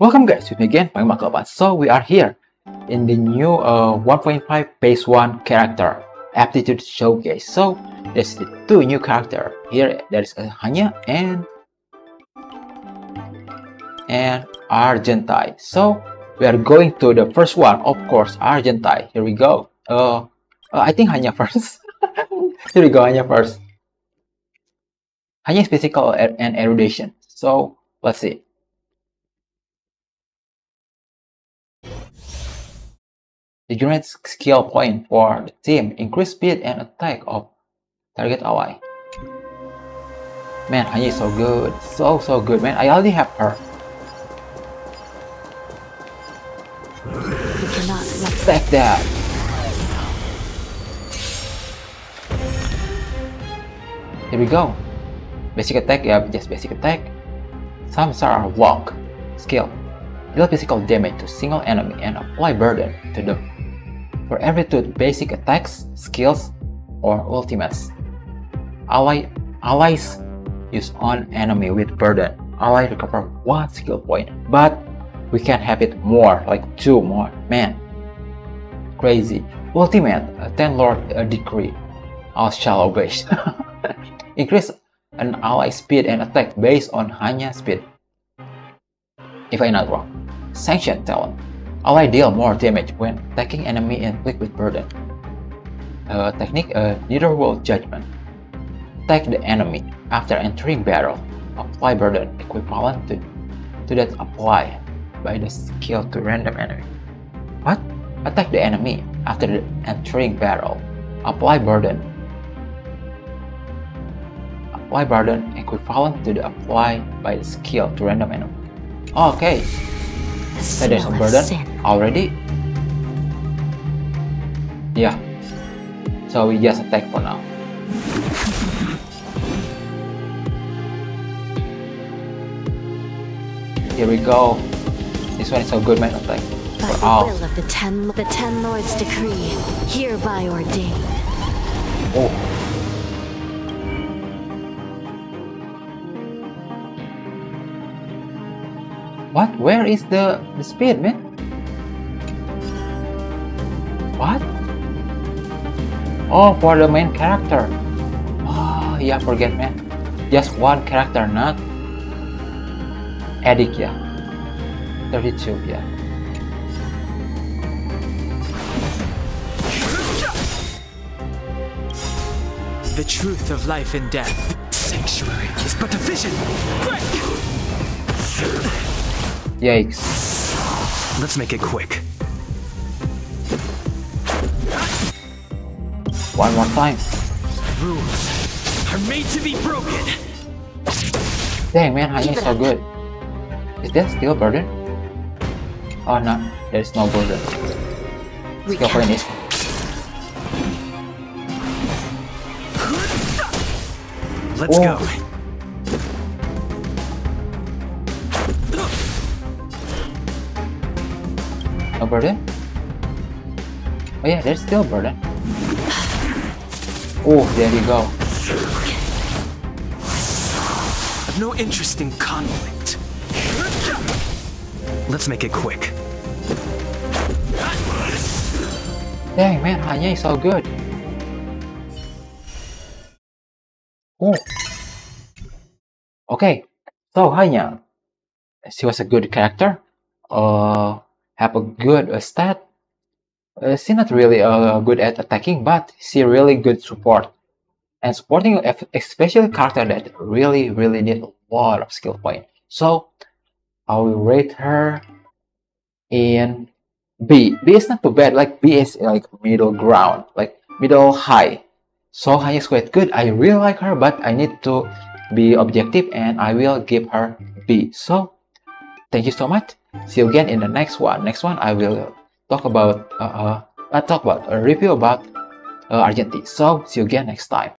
Welcome guys, with me again, Pang Makaban. So we are here in the new uh, 1.5 base 1 character aptitude showcase. So there's the two new character. Here there's uh, Hanya and and Argenti. So we are going to the first one, of course, Argenti. Here we go. Uh, uh I think Hanya first. Here we go, Hanya first. Hanya is physical and erudition. So let's see. The unit skill point for the team increase speed and attack of target ally. Man, Hanya is so good. So, so good, man. I already have her. We cannot Take that. Here we go. Basic attack, yeah, just basic attack. Samsara Walk. Skill. Deal physical damage to single enemy and apply burden to them for every two basic attacks, skills, or ultimates. Ally, allies use on enemy with burden. Ally recover one skill point, but we can have it more, like two more. Man, crazy. Ultimate, uh, 10 Lord uh, Decree. I shall obey. Increase an ally speed and attack based on Hanya speed. If I'm not wrong. Sanction talent. Ally deal more damage when attacking enemy in liquid burden. Uh, technique uh, Netherworld Judgment. Attack the enemy after entering battle. Apply burden equivalent to, to that applied by the skill to random enemy. What? Attack the enemy after the entering battle. Apply burden. Apply burden equivalent to the applied by the skill to random enemy. Okay, so there's a burden sin. already. Yeah. So we just attack for now. Here we go. This one is so good, man. Attack By for the all. will of the ten, the ten lords' decree, hereby ordained. Oh. What? Where is the the speed, man? What? Oh, for the main character. Oh, yeah, forget, man. Just one character, not Edic, yeah. 32, yeah. The truth of life and death. Sanctuary is but a vision. Quick! Yikes. Let's make it quick. One more time. Rules are made to be broken. Dang man, Hanya is so good. Is there still a burden? Oh no, there's no burden. Skill point Recount. is Let's Oh. go. No burden? Oh yeah, there's still a burden. Oh, there you go. I've no interest in conflict. Let's make it quick. Dang man, Hanya is so good. Oh. Okay, so Hanya, she was a good character. Uh, have a good stat. Uh, she's not really uh, good at attacking, but she really good support. And supporting, especially character that really, really need a lot of skill point. So, I will rate her in B. B is not too bad. Like B is like middle ground, like middle high. So Hanya is quite good. I really like her, but I need to be objective and I will give her B. So thank you so much. See you again in the next one. Next one I will talk about uh, uh talk about a review about uh, Argentina. So see you again next time.